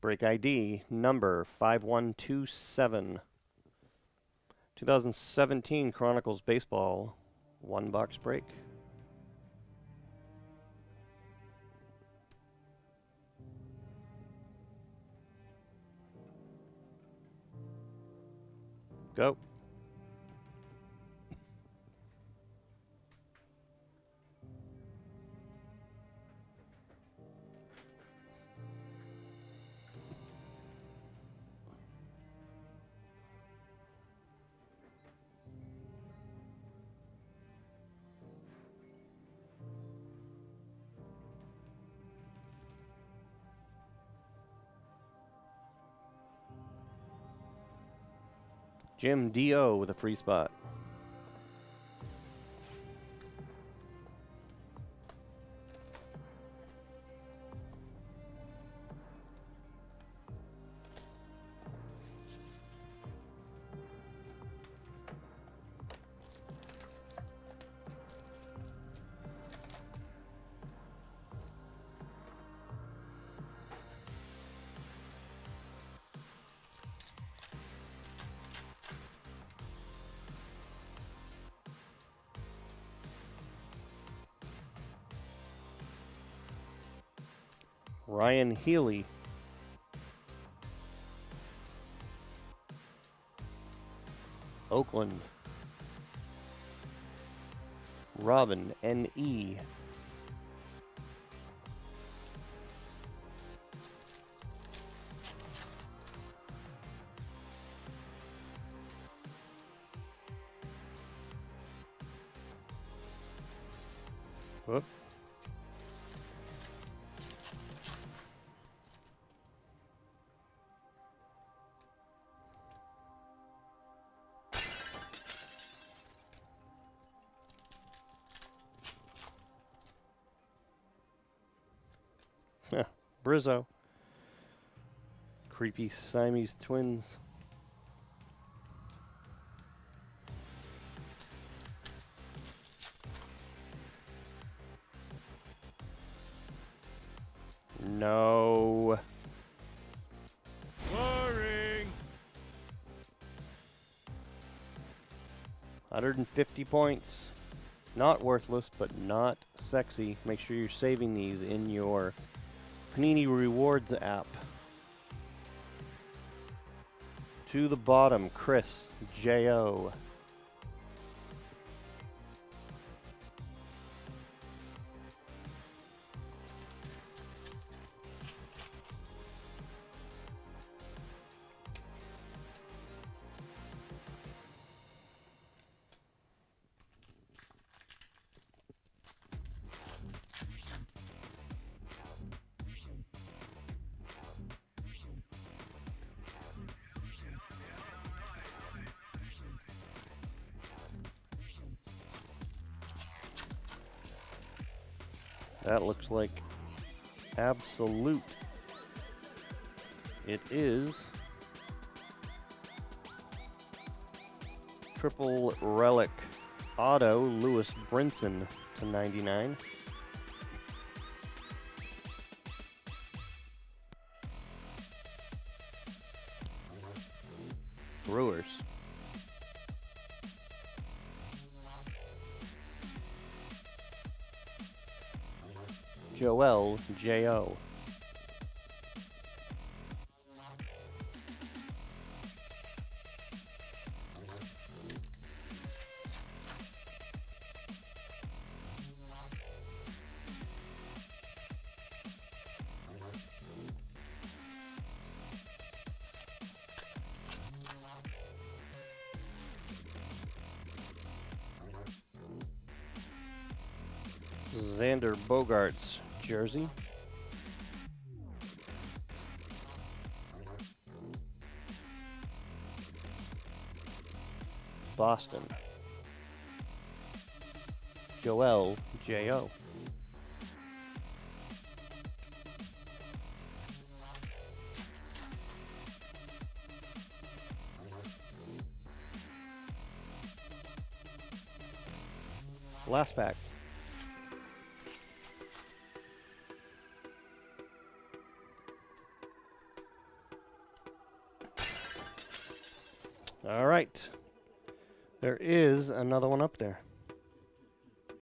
Break ID number 5127. 2017 Chronicles Baseball one box break. Go. Jim D.O. with a free spot. Ryan Healy. Oakland. Robin N.E. Whoop. Brizzo. Creepy Siamese twins. No. Boring. 150 points. Not worthless, but not sexy. Make sure you're saving these in your Panini Rewards app. To the bottom, Chris J.O. That looks like absolute. It is triple relic auto Lewis Brinson to 99. Brewers. Joel J.O. Xander Bogaerts jersey. Boston. Joel J.O. Last pack. All right. There is another one up there.